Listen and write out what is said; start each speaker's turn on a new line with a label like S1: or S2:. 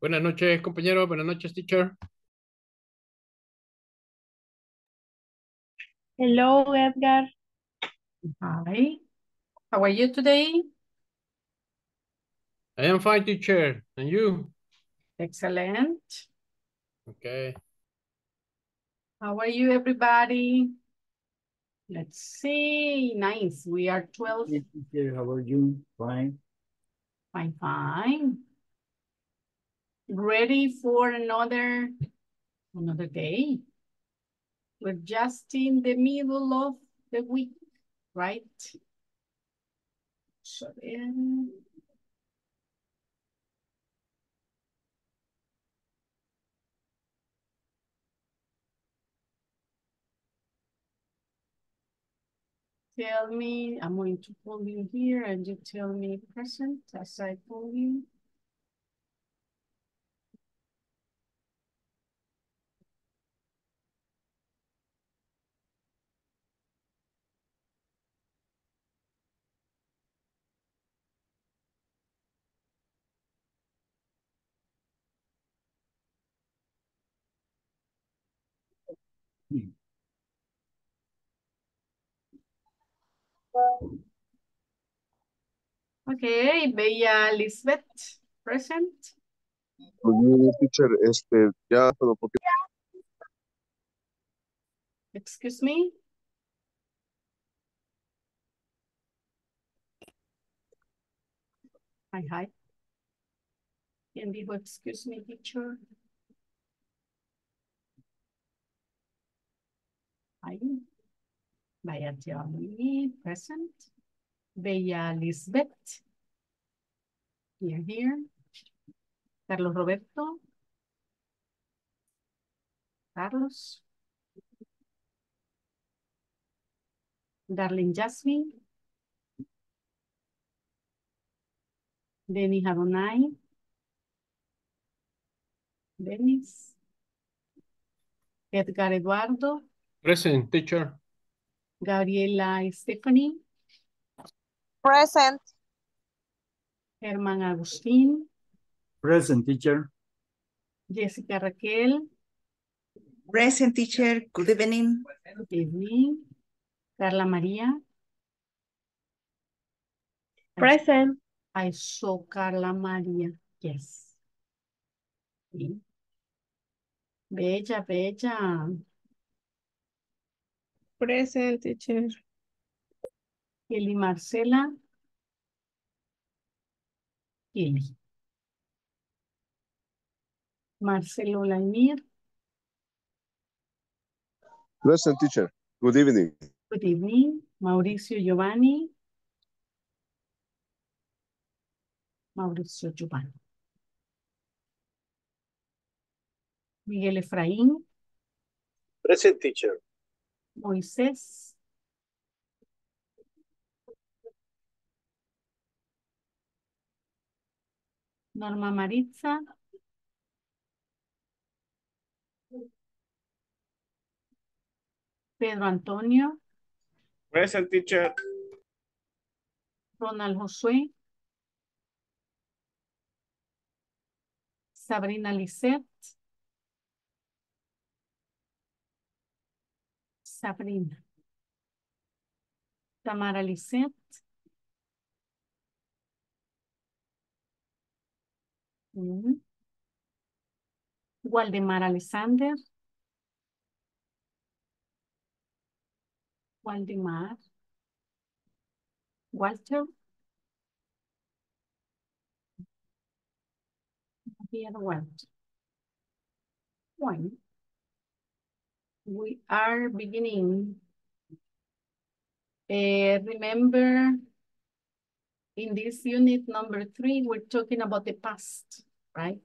S1: Buenas noches, compañero. Buenas noches, teacher.
S2: Hello, Edgar.
S3: Hi. How are you today?
S1: I am fine, teacher. And you?
S3: Excellent.
S1: Okay.
S3: How are you, everybody? Let's see. Nice. We are 12.
S4: Yes, teacher, how are you? Fine.
S3: Fine, fine. Ready for another, another day. We're just in the middle of the week, right? So then. Tell me, I'm going to pull you here and you tell me present as I pull you. Okay, Bella Lisbeth, present.
S5: Teacher. Este, ya, pero porque
S3: Excuse me. Hi, hi. ¿Quién dijo excuse me, teacher? Vaya Johnny, present. Bella Lisbeth. Here, here. Carlos Roberto. Carlos. Darling Jasmine. Denny Adonai. Denis. Edgar Eduardo.
S1: Present, teacher.
S3: Gabriela Stephanie.
S2: Present.
S3: Germán Agustín.
S4: Present, teacher.
S3: Jessica Raquel.
S6: Present teacher, good evening.
S3: Good evening. Carla María.
S2: Present.
S3: I saw Carla María. Yes. Sí. Bella, bella.
S2: Present, teacher.
S3: Kelly Marcela. Kelly. Marcelo Laimir.
S5: present, teacher. Good evening.
S3: Good evening. Mauricio Giovanni. Mauricio Giovanni. Miguel Efraín.
S7: Present teacher.
S3: Moisés. Norma Maritza. Pedro Antonio.
S7: Present teacher.
S3: Ronald Josué. Sabrina Lisette. Sabrina. Tamara Lisette. Mm. Waldemar Alexander. Waldemar. Walter. Here, Walter. One. We are beginning. Eh, remember, in this unit number three, we're talking about the past, right?